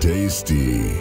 Tasty.